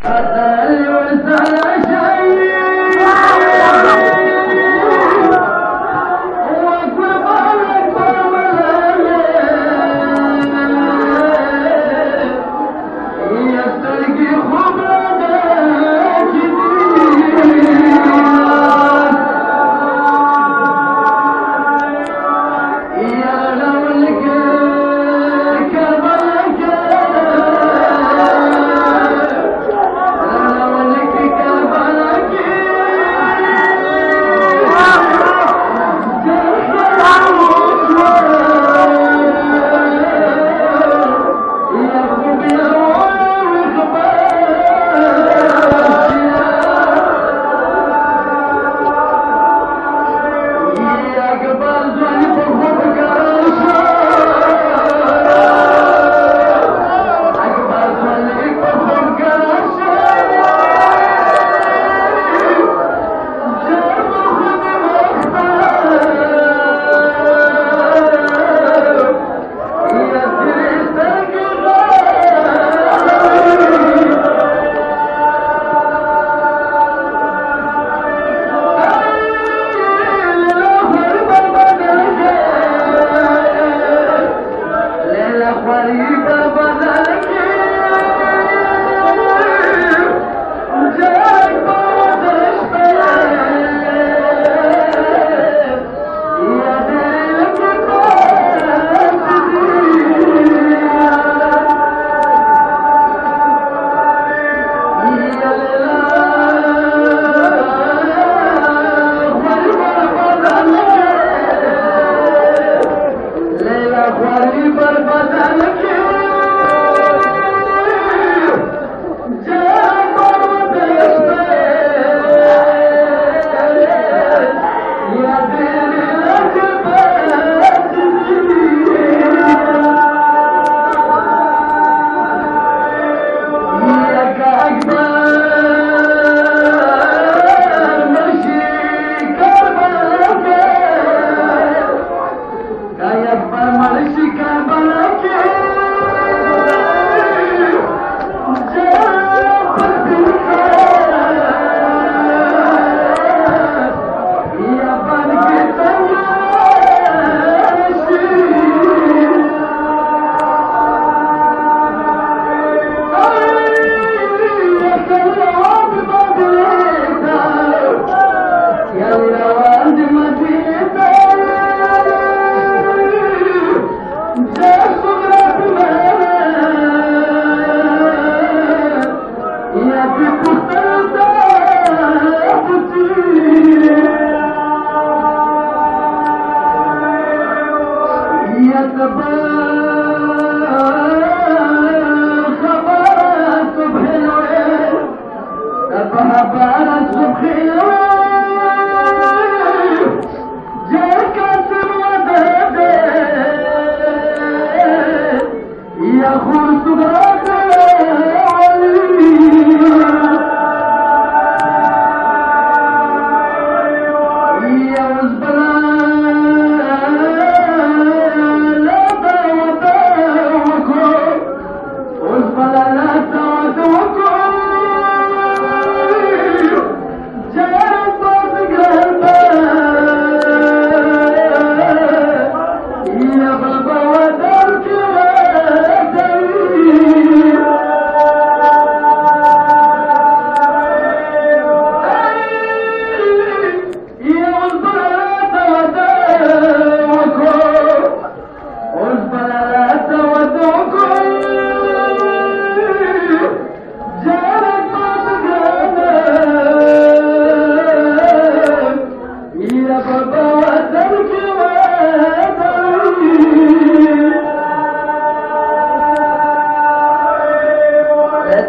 Uh-huh.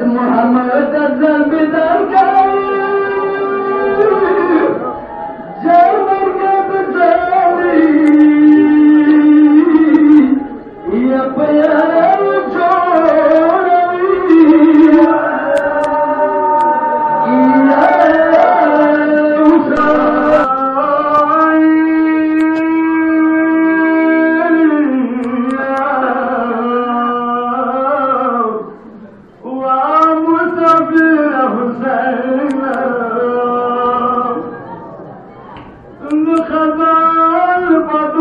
محمد الذنب ذنبك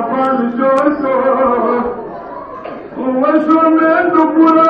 Amanjoso, um anjo mendo por